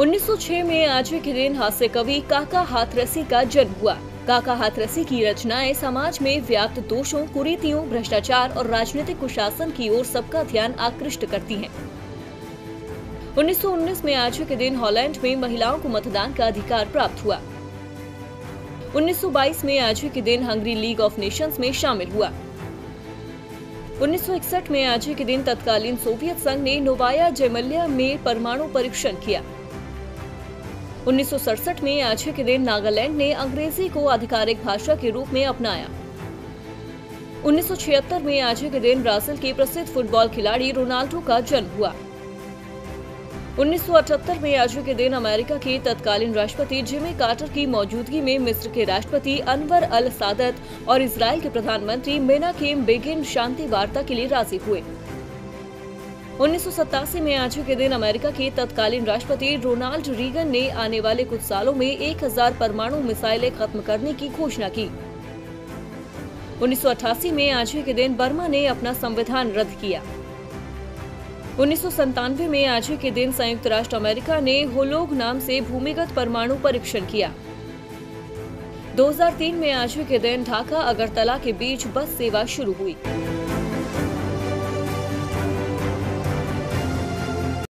1906 में आज के दिन हास्य कवि काका हाथरसी का जन्म हुआ। काका हाथरसी की रचनाएँ समाज में व्याप्त दोषों, कुरीतियों, भ्रष्टाचार और राजनीतिक कुशासन की ओर सबका ध्यान आकृष्ट करती हैं। 1919 में आज के दिन हॉलैंड में महिलाओं को मतदान का अधिकार प्राप्त हुआ। 1922 में आज के दिन हंगरी लीग ऑफ़ नेशंस में शामिल हुआ। 1961 में आज के दिन तत्कालीन सोवियत संघ ने नोवाया जेमल्या में परमाणु परीक्षण किया। 1967 में आज के दिन नागालैंड ने अंग्रेज़ी को आधिकारिक भाषा के रूप में अपनाया। 1976 में आज के दिन ब्राज़ील के प्रसिद्ध फुटबॉल खिलाड़ी रोनाल्डो का जन्म हुआ। 1978 में आज के दिन अमेरिका के तत्कालीन राष्ट्रपति जिमी कार्टर की मौजूदगी में मिस्र के राष्ट्रपति अनवर अल सादत और इसराइल के प्रधानमंत्री मेनाकेम बेगिन शांति वार्ता के लिए राज़ी हुए। उन्नीस सौ सत्तासी में आज के दिन अमेरिका के तत्कालीन राष्ट्रपति रोनाल्ड रीगन ने आने वाले कुछ सालों में 1000 परमाणु मिसाइलें खत्म करने की घोषणा की। उन्नीस में आज के दिन बर्मा ने अपना संविधान रद्द किया। उन्नीस में आज के दिन संयुक्त राष्ट्र अमेरिका ने होलोग नाम से भूमिगत परमाणु परीक्षण किया। 2003 में आज के दिन ढाका अगरतला के बीच बस सेवा शुरू हुई।